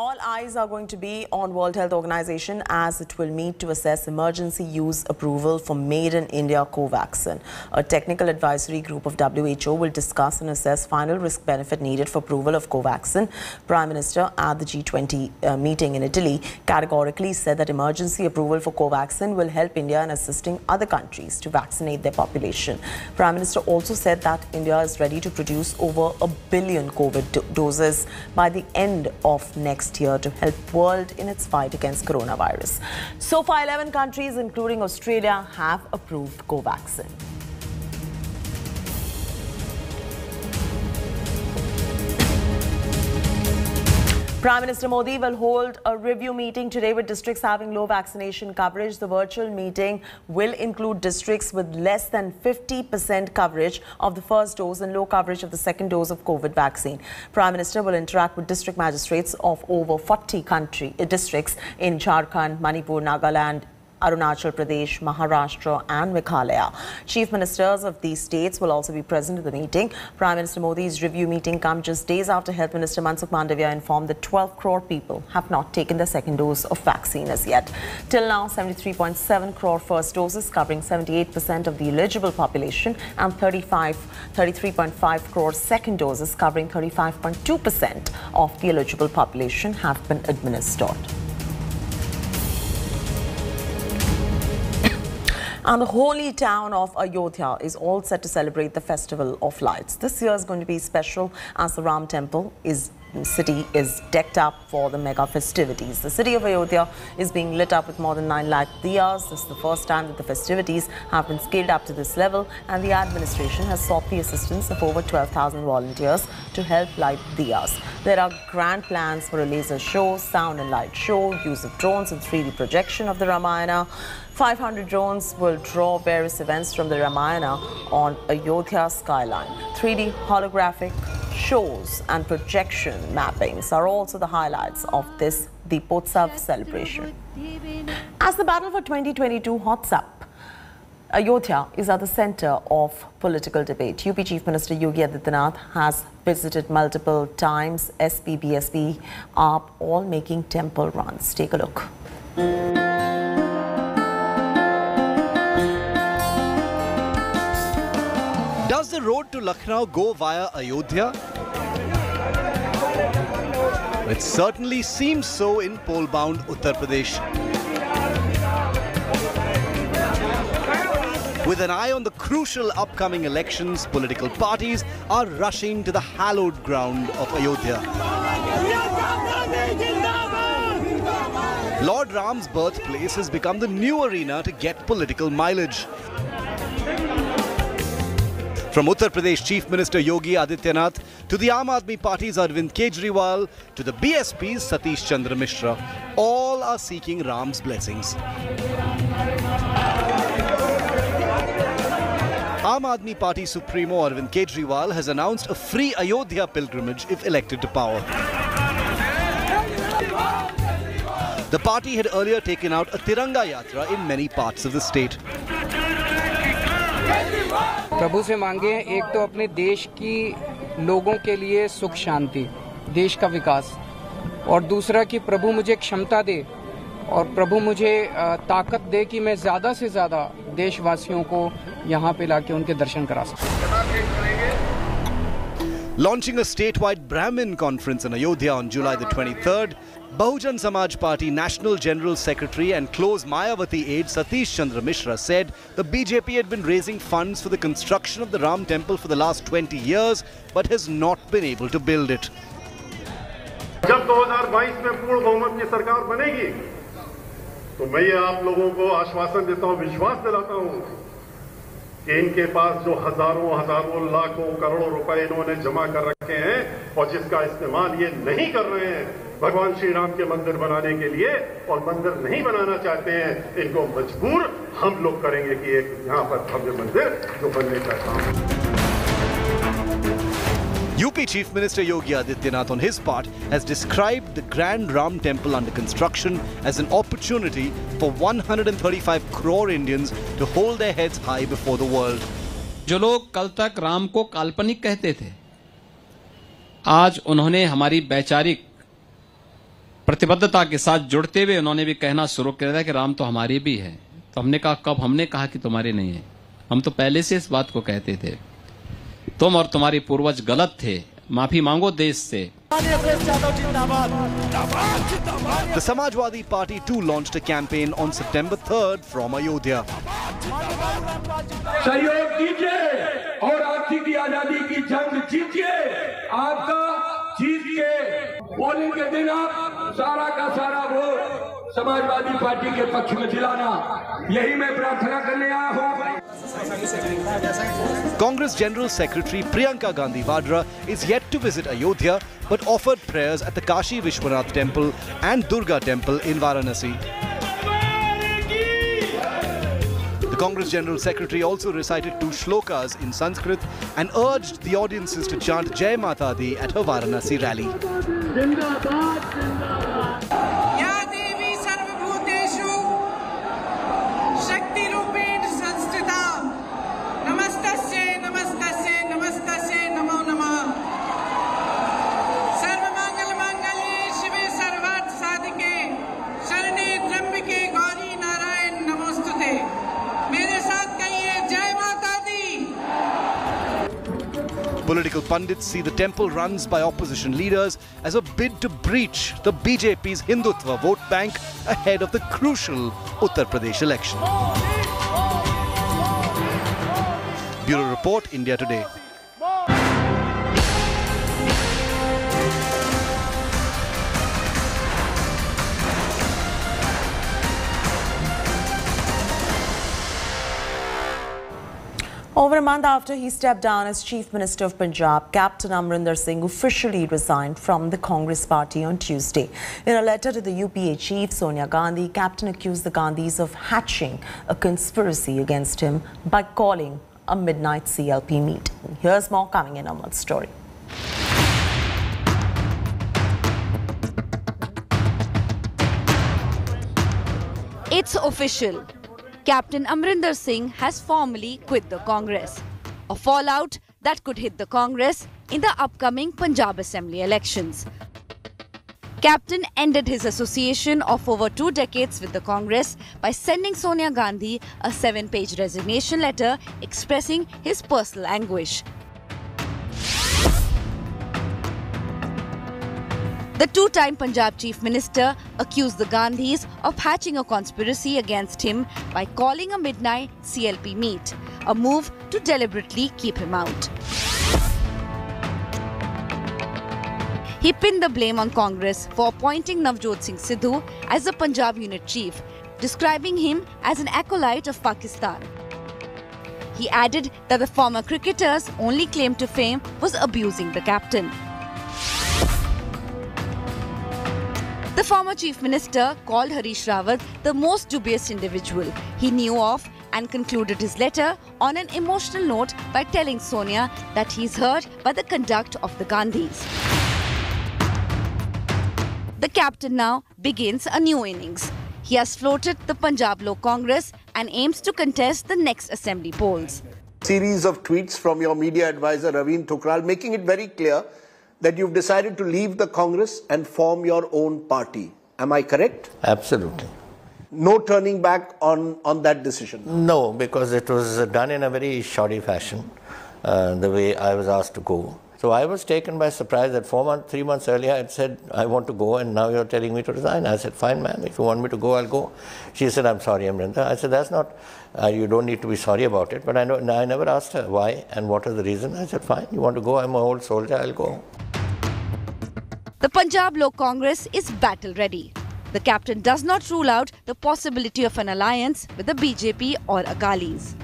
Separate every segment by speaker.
Speaker 1: All eyes are going to be on World Health Organization as it will meet to assess emergency use approval for Made in India Covaxin. A technical advisory group of WHO will discuss and assess final risk benefit needed for approval of Covaxin. Prime Minister at the G20 uh, meeting in Italy categorically said that emergency approval for Covaxin will help India in assisting other countries to vaccinate their population. Prime Minister also said that India is ready to produce over a billion COVID do doses by the end of next next year to help world in its fight against coronavirus. So far, 11 countries, including Australia, have approved Covaxin. Prime Minister Modi will hold a review meeting today with districts having low vaccination coverage. The virtual meeting will include districts with less than 50% coverage of the first dose and low coverage of the second dose of COVID vaccine. Prime Minister will interact with district magistrates of over 40 country uh, districts in Jharkhand, Manipur, Nagaland, Arunachal Pradesh, Maharashtra and Meghalaya. Chief ministers of these states will also be present at the meeting. Prime Minister Modi's review meeting comes just days after Health Minister Mansukh Mandaviya informed that 12 crore people have not taken the second dose of vaccine as yet. Till now, 73.7 crore first doses covering 78% of the eligible population and 35, 33.5 crore second doses covering 35.2% of the eligible population have been administered. And the holy town of Ayodhya is all set to celebrate the Festival of Lights. This year is going to be special as the Ram Temple is city is decked up for the mega festivities. The city of Ayodhya is being lit up with more than 9 lakh diyas. This is the first time that the festivities have been scaled up to this level and the administration has sought the assistance of over 12,000 volunteers to help light diyas. There are grand plans for a laser show, sound and light show, use of drones and 3D projection of the Ramayana. 500 drones will draw various events from the Ramayana on Ayodhya skyline. 3D holographic shows and projection mappings are also the highlights of this Deepotsav celebration. As the battle for 2022 hots up, Ayodhya is at the center of political debate. UP Chief Minister Yogi Adityanath has visited multiple times. SP, BSP are all making temple runs. Take a look.
Speaker 2: The road to Lucknow go via Ayodhya? It certainly seems so in poll-bound Uttar Pradesh. With an eye on the crucial upcoming elections, political parties are rushing to the hallowed ground of Ayodhya. Lord Ram's birthplace has become the new arena to get political mileage. From Uttar Pradesh Chief Minister Yogi Adityanath to the Aam Party's Arvind Kejriwal to the BSP's Satish Chandra Mishra, all are seeking Ram's blessings. Aam Party Supremo Arvind Kejriwal has announced a free Ayodhya pilgrimage if elected to power. The party had earlier taken out a Tiranga Yatra in many parts of the state.
Speaker 3: प्रभु से मांगे एक तो अपने देश की लोगों के लिए सुख शांति देश का विकास और दूसरा कि प्रभु मुझे क्षमता दे और प्रभु मुझे ताकत दे कि मैं ज़्यादा से ज़्यादा देशवासियों को यहाँ पे लाके उनके दर्शन करा सकूँ।
Speaker 2: Launching a statewide Brahmin conference in Ayodhya on July the 23rd, Bahujan Samaj Party National General Secretary and close Mayawati aide Satish Chandra Mishra said the BJP had been raising funds for the construction of the Ram temple for the last 20 years but has not been able to build it.
Speaker 4: जब 2022 में पूर्ण बहुमत की सरकार बनेगी तो मैं आप लोगों को आश्वासन देता हूं विश्वास दिलाता हूं कि इनके पास जो हज़ारों हज़ारों, लाखों, करोड़ों रुपए इन्होंने जमा कर रखे हैं और जिसका इस्तेमाल ये नहीं कर रहे हैं, भगवान श्री राम के मंदिर बनाने के लिए और मंदिर नहीं बनाना चाहते हैं, इनको मजबूर हम लोग करेंगे कि एक यहाँ पर भव्य मंदिर जो बनने का काम
Speaker 2: UP Chief Minister Yogi Adityanath on his part has described the Grand Ram Temple under construction as an opportunity for 135 crore Indians to hold their heads high before the world.
Speaker 5: जो लोग कल तक राम को काल्पनिक कहते थे आज उन्होंने हमारी वैचारिक प्रतिबद्धता के साथ जुड़ते हुए उन्होंने भी कहना शुरू कर दिया कि राम तो हमारे भी है तो हमने कहा कब हमने कहा कि तुम्हारे नहीं है हम तो पहले से इस बात को कहते थे तुम और तुम्हारे पूर्वज गलत थे। माफ़ी मांगो देश से।
Speaker 2: The Samajwadi Party too launched a campaign on September 3rd from Ayodhya.
Speaker 6: सहयोग कीजिए और आरती की आज़ादी की जंग जीतिए। आपका जीत के पोलिंग के दिन आप सारा का सारा वोट समाजवादी पार्टी के पक्ष में दिलाना यही मैं प्रार्थना करने आया हूँ।
Speaker 2: Congress General Secretary Priyanka Gandhi Vadra is yet to visit Ayodhya but offered prayers at the Kashi Vishwanath Temple and Durga Temple in Varanasi. The Congress General Secretary also recited two shlokas in Sanskrit and urged the audiences to chant Jai Mata Di at her Varanasi rally. Political pundits see the temple runs by opposition leaders as a bid to breach the BJP's Hindutva vote bank ahead of the crucial Uttar Pradesh election. Bureau Report, India Today.
Speaker 1: Over a month after he stepped down as Chief Minister of Punjab, Captain Amrinder Singh officially resigned from the Congress party on Tuesday. In a letter to the UPA chief, Sonia Gandhi, Captain accused the Gandhis of hatching a conspiracy against him by calling a midnight CLP meeting. Here's more coming in that story.
Speaker 7: It's official. Captain Amrinder Singh has formally quit the Congress. A fallout that could hit the Congress in the upcoming Punjab Assembly elections. Captain ended his association of over two decades with the Congress by sending Sonia Gandhi a seven page resignation letter expressing his personal anguish. The two time Punjab Chief Minister accused the Gandhis of hatching a conspiracy against him by calling a midnight CLP meet, a move to deliberately keep him out. He pinned the blame on Congress for appointing Navjot Singh Sidhu as the Punjab unit chief, describing him as an acolyte of Pakistan. He added that the former cricketer's only claim to fame was abusing the captain. The former chief minister called Harish Rawat the most dubious individual he knew of and concluded his letter on an emotional note by telling Sonia that he is hurt by the conduct of the Gandhis. The captain now begins a new innings. He has floated the Punjab Lok Congress and aims to contest the next assembly polls.
Speaker 8: series of tweets from your media advisor Raveen Thukral making it very clear that you've decided to leave the Congress and form your own party. Am I correct?
Speaker 9: Absolutely.
Speaker 8: No turning back on, on that decision.
Speaker 9: No, because it was done in a very shoddy fashion, uh, the way I was asked to go. So I was taken by surprise that four months, three months earlier I said, I want to go and now you're telling me to resign. I said, fine ma'am, if you want me to go, I'll go. She said, I'm sorry, Amrinda. I said, that's not, uh, you don't need to be sorry about it. But I, know, I never asked her why and what was the reason. I said, fine, you want to go, I'm an old soldier, I'll go.
Speaker 7: The Punjab Lok Congress is battle ready. The captain does not rule out the possibility of an alliance with the BJP or Akalis.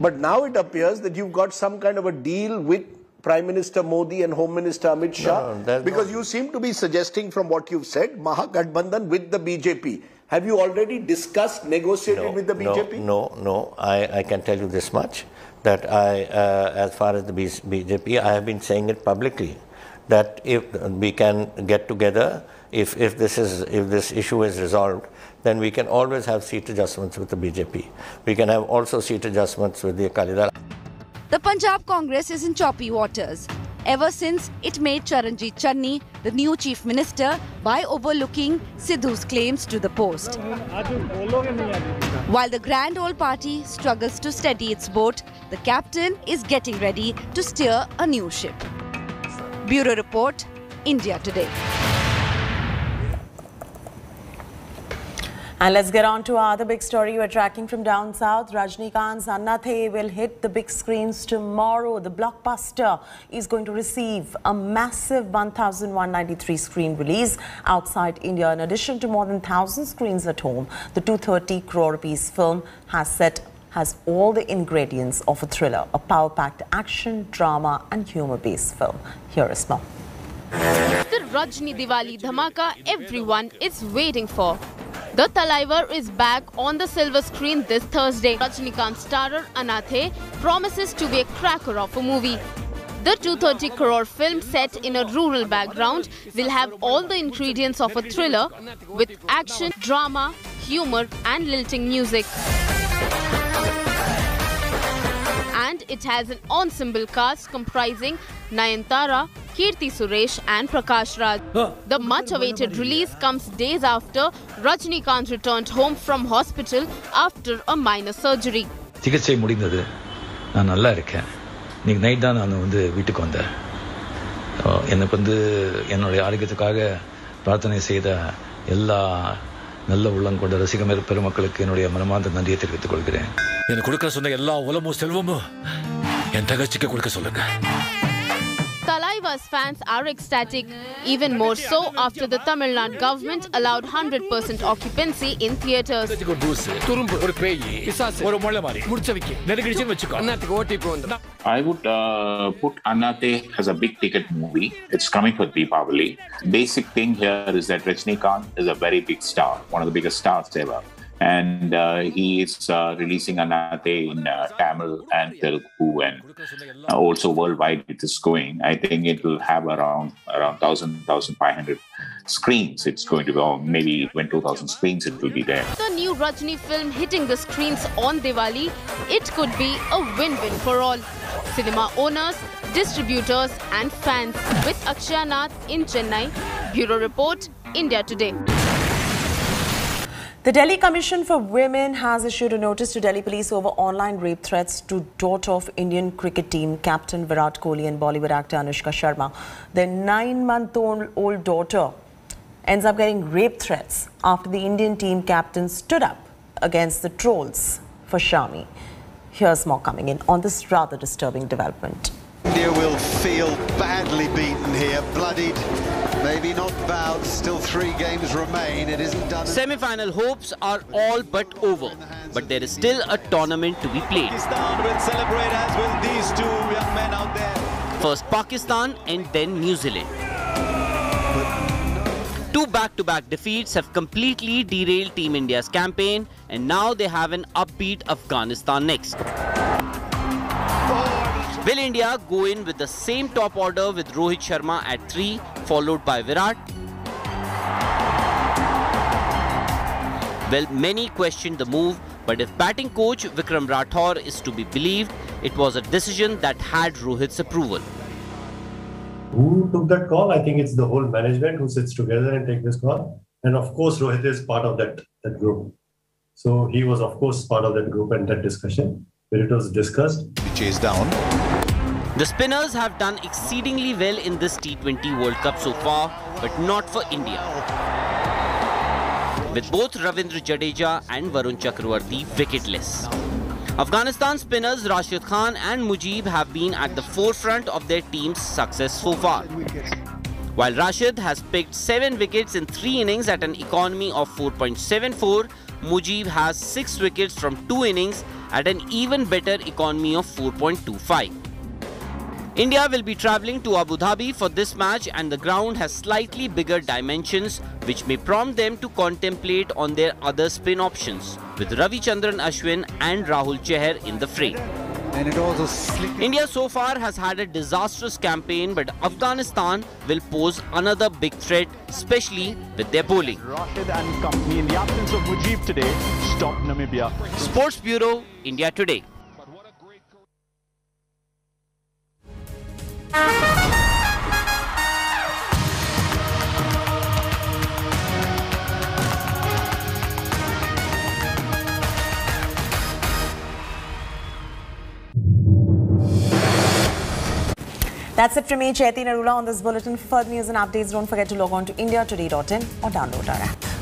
Speaker 8: But now it appears that you've got some kind of a deal with Prime Minister Modi and Home Minister Amit Shah.
Speaker 9: No,
Speaker 8: because
Speaker 9: no-
Speaker 8: you seem to be suggesting from what you've said, Mahagathbandhan with the BJP. Have you already discussed, negotiated with the BJP?
Speaker 9: No, no, no. I, I can tell you this much that I, uh, as far as the BJP, I have been saying it publicly that if we can get together, if, if this is if this issue is resolved, then we can always have seat adjustments with the BJP. We can have also seat adjustments with the Akali Dal.
Speaker 7: The Punjab Congress is in choppy waters. ever since it made Charanjit Channi the new chief minister by overlooking Sidhu's claims to the post. While the Grand Old Party struggles to steady its boat, the captain is getting ready to steer a new ship. Bureau Report, India Today.
Speaker 1: And let's get on to our other big story we're tracking from down south. Rajnikant's Annaatthe will hit the big screens tomorrow. The blockbuster is going to receive a massive 1,193 screen release outside India. In addition to more than 1,000 screens at home, the 230 crore rupees film has set has all the ingredients of a thriller, a power-packed action, drama and humor-based film. Here is more.
Speaker 10: The Rajni Diwali dhamaka everyone is waiting for. The Thalaivar is back on the silver screen this Thursday. Rajnikant starrer Annaatthe promises to be a cracker of a movie. The 230 crore film set in a rural background will have all the ingredients of a thriller with action, drama, humor and lilting music. And it has an ensemble cast comprising Nayantara, Kirti Suresh and Prakash Raj. The much awaited release comes days after Rajnikant returned home from hospital after a minor surgery.
Speaker 11: சிகிச்சை முடிந்தது நான் நல்லா இருக்கேன் இன்னைக்கு night தான் நான் வந்து வீட்டுக்கு வந்தேன் எனக்கு வந்து என்னுடைய ஆரோக்கியத்துக்காக பிரார்த்தனை செய்த எல்லா நல்ல உள்ளம் கொண்ட ரசிகர் பெருமக்களுக்கு என்னுடைய மனமார்ந்த நன்றியை தெரிவித்துக் கொள்கிறேன்.
Speaker 12: எனக்கு கொடுக்க சொன்ன எல்லா உலமும் செல்வமும் என் தகச்சிக்கு கொடுக்க சொல்லுங்க.
Speaker 10: Goa's fans are ecstatic, even more so after the Tamil Nadu government allowed 100% occupancy in theatres.
Speaker 13: I would uh, put Annaatthe as a big ticket movie. It's coming for Deepavali. Basic thing here is that Rajnikant is a very big star, one of the biggest stars ever. And uh, he is uh, releasing Annaatthe in uh, Tamil and Telugu and uh, also worldwide it is going. I think it will have around around 1,000, 1,500 screens. It's going to go maybe when 2,000 screens it will be there.
Speaker 10: The new Rajni film hitting the screens on Diwali, it could be a win-win for all. Cinema owners, distributors and fans. With Akshaya Nath in Chennai, Bureau Report, India Today.
Speaker 1: The Delhi Commission for Women has issued a notice to Delhi police over online rape threats to daughter of Indian cricket team captain Virat Kohli and Bollywood actor Anushka Sharma. Their nine-month-old daughter ends up getting rape threats after the Indian team captain stood up against the trolls for Shami. Here's more coming in on this rather disturbing development.
Speaker 14: India will feel badly beaten here, bloodied, maybe not bowed. Still three games remain. It isn't done.
Speaker 15: Semi-final hopes are all but over, but there is still a tournament to be played.
Speaker 14: Pakistan will celebrate as will these two young men out there.
Speaker 15: First Pakistan and then New Zealand. Two back-to-back defeats have completely derailed Team India's campaign and now they have an upbeat Afghanistan next. Will India go in with the same top order with Rohit Sharma at 3 followed by Virat? Well, many questioned the move, but if batting coach Vikram Rathour is to be believed, it was a decision that had Rohit's approval.
Speaker 16: Who took that call? I think it's the whole management who sits together and take this call. And of course, Rohit is part of that, that group. So he was, of course, part of that group and that discussion where it was discussed.
Speaker 14: Chase down.
Speaker 15: The spinners have done exceedingly well in this T20 World Cup so far, but not for India. With both Ravindra Jadeja and Varun Chakravarthy wicketless. Afghanistan spinners Rashid Khan and Mujib have been at the forefront of their team's success so far. While Rashid has picked 7 wickets in 3 innings at an economy of 4.74, Mujib has 6 wickets from 2 innings at an even better economy of 4.25. India will be travelling to Abu Dhabi for this match and the ground has slightly bigger dimensions which may prompt them to contemplate on their other spin options with Ravichandran Ashwin and Rahul Chahar in the fray.
Speaker 14: And it also
Speaker 15: India so far has had a disastrous campaign but Afghanistan will pose another big threat especially with their bowling.
Speaker 17: Rashid and company in the absence of Mujib today stopped Namibia.
Speaker 15: Sports Bureau, India Today.
Speaker 1: That's it from me, Chaiti Narula on this bulletin. For further news and updates, don't forget to log on to indiatoday.in or download our app.